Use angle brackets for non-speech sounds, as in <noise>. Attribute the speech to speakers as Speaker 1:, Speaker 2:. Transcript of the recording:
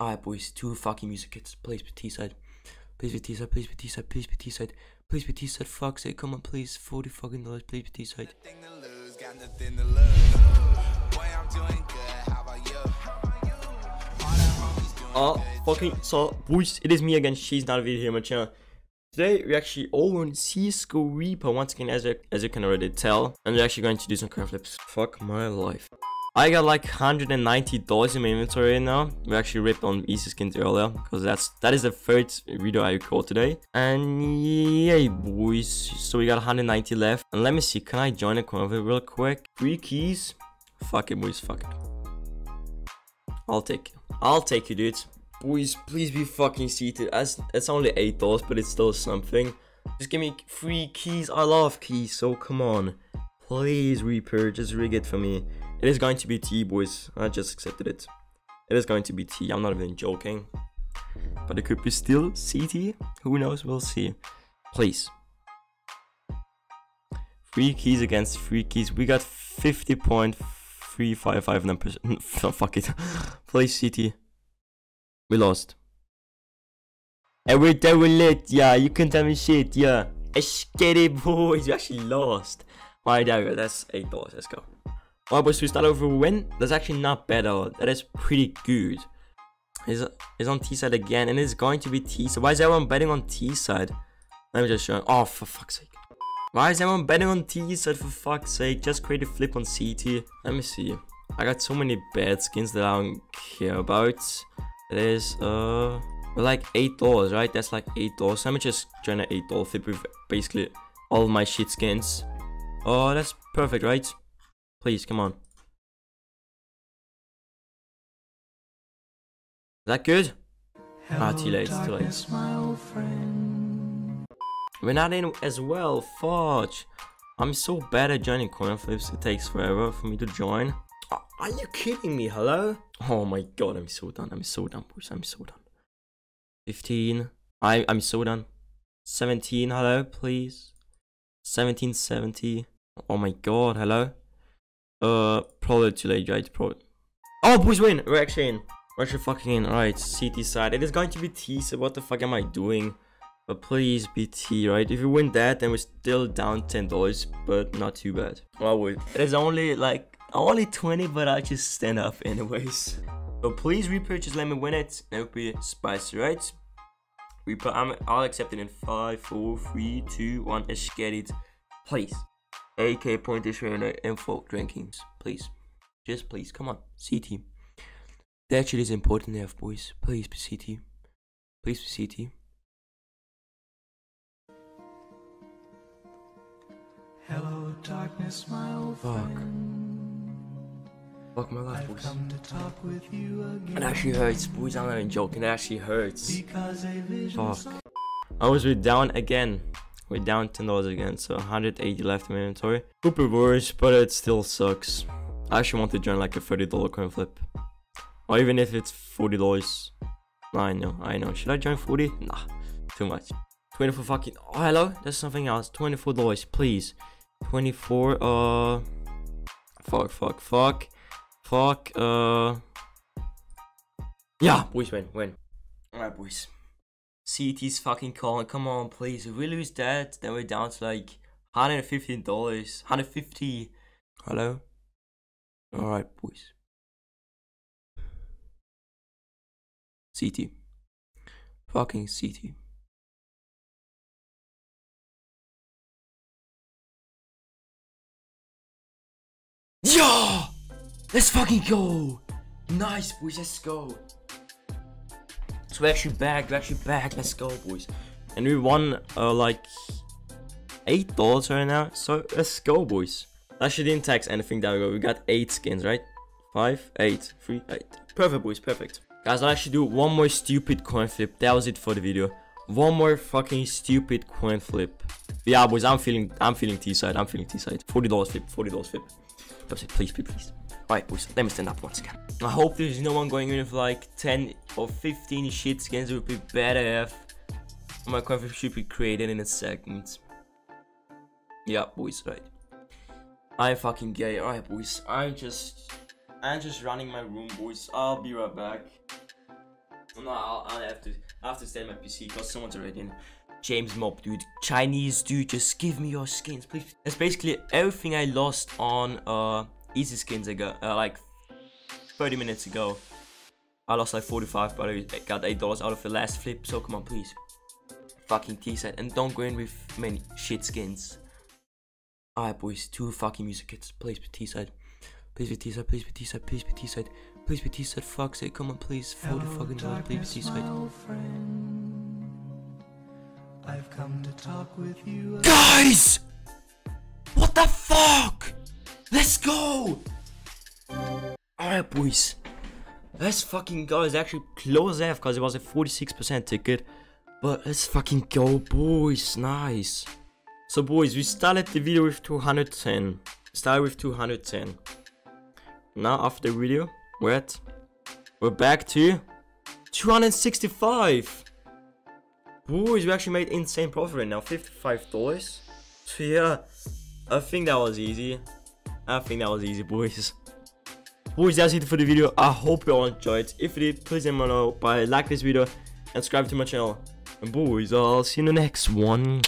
Speaker 1: Alright, boys, two fucking music kits. Please be T-side. Please be T-side, please be T-side, please be T-side. Please be T-side, fuck's sake, come on, please. 40 fucking dollars, please be T-side.
Speaker 2: Nothing to lose, got nothing to lose. Boy, I'm doing good. How about you? All the homies doing
Speaker 1: Oh,
Speaker 2: good.
Speaker 1: fucking, so, boys, it is me again, she's not a video here on my channel. Today, we're actually all on CSGO Reaper once again, as, you- as you can already tell. And we're actually going to do some coin flips. Fuck my life. I got like $190 in my inventory right now. We actually ripped on easy skins earlier because that's that is the third video I record today. And yeah, boys. So we got 190 left. And let me see, can I join a flip real quick? Three keys. Fuck it, boys. Fuck it. I'll take. I'll take you, dude. Boys, please be fucking seated. As it's only eight dollars, but it's still something. Just give me free keys. I love keys, so come on. Please, Reaper, just rig it for me. It is going to be T, boys. I just accepted it. It is going to be T. I'm not even joking. But it could be still CT. Who knows? We'll see. Please. Three keys against three keys. We got 50.355 numbers. <laughs> Fuck it. <laughs> Please, CT. We lost. And we're derelict, yeah. You can tell me shit, yeah. Let's <laughs> boys. We actually lost. Alright, there. That's eight dollars. Let's go. Alright, boys. We start over win. That's actually not bad at all. That is pretty good. Is is on T side again, and it's going to be T side. Why is everyone betting on T side? Let me just show. Oh, for fuck's sake. Why is everyone betting on T side? For fuck's sake, just create a flip on CT. Let me see. I got so many bad skins that I don't care about. It is uh like eight dollars, right? That's like eight dollars. Let me just join an eight dollar flip with basically all my shit skins. Oh, that's perfect, right? Please, come on. Is that good? Ah, too late, too late. We're not in as well, fudge. I'm so bad at joining coin flips, it takes forever for me to join. Are- Are you kidding me? Hello? Oh my god, I'm so done. I'm so done, boys. I'm so done. 15. I, I'm so done. 17, hello, please. 1770. Oh my god, hello? Uh, probably too late, right? Probably. Oh, boys win! We're actually in. We're actually fucking in. Alright, CT side. It is going to be T, so what the fuck am I doing? But please be T, right? If you win that, then we're still down $10, but not too bad. Well, wait. It is only like, only 20, but I just stand up anyways. So please repurchase, let me win it. That would be spicy, right? We put, I'm, I'll accept it in 5, 4, 3, 2, 1. Let's get it. Please. AK point pointer trainer folk rankings. Please. Just please. Come on. CT. That shit is important enough, boys. Please be CT. Please be CT.
Speaker 3: Hello, darkness, my old
Speaker 1: Fuck.
Speaker 3: friend.
Speaker 1: Fuck my life, boys.
Speaker 3: come to talk with you again.
Speaker 1: It actually hurts, boys. I'm not even joking. It actually hurts.
Speaker 3: Because a
Speaker 1: Fuck. I was we're down again. We're down ten dollars again, so 180 left in my inventory. Super worse, but it still sucks. I actually want to join like a thirty dollar coin flip, or even if it's forty dollars. I know, I know. Should I join 40? Nah, too much. 24 fucking. Oh, hello. There's something else. 24 dollars, please. 24. Uh. Fuck, fuck, fuck, fuck. Uh. Yeah, boys, win, win. Alright, boys. CT's fucking calling. Come on, please. If we lose that, then we're down to like $115. 150 Hello? Alright, boys. CT. Fucking CT. Yeah! Let's fucking go! Nice, boys. Let's go. So we're actually back, we're actually back, let's go boys. And we won uh, like eight dollars right now. So let's go boys. Actually didn't tax anything that we got. We got eight skins, right? Five, eight, three, eight. Perfect boys, perfect. Guys, I'll actually do one more stupid coin flip. That was it for the video. One more fucking stupid coin flip. Yeah boys, I'm feeling I'm feeling T side. I'm feeling T side. Forty dollars flip, forty dollars flip. That's it, please, please, please. Boys, let me stand up once again. I hope there's no one going in with like 10 or 15 shit skins. It would be better if my coin should be created in a second. Yeah, boys, right. I'm fucking gay. Alright, boys, I'm just. I'm just running my room, boys. I'll be right back. No, I'll, I'll have to. I have to stay my PC because someone's already in. James Mob, dude. Chinese dude, just give me your skins, please. That's basically everything I lost on uh easy skins ago, uh, like 30 minutes ago. I lost like 45, but I got eight dollars out of the last flip. So come on, please. Fucking T set and don't go in with many shit skins. Alright, boys, two fucking music kits. Please be T side. Please be T side. Please be T side. Please be T side. Please be T side. Fuck's sake, come on, please. 40
Speaker 3: Hello,
Speaker 1: fucking dollars. Please be T
Speaker 3: my
Speaker 1: side.
Speaker 3: old friend. I've come to talk with you.
Speaker 1: Guys! What the fuck? Let's go! Alright, boys. Let's fucking go. It's actually close F because it was a 46% ticket. But let's fucking go, boys. Nice. So, boys, we started the video with 210. Started with 210. Now, after the video, we're at. We're back to 265. Boys, we actually made insane profit right now, $55. So yeah, I think that was easy. I think that was easy, boys. Boys, that's it for the video. I hope you all enjoyed. It. If you did, please let me know by like this video and subscribe to my channel. And boys, I'll see you in the next one.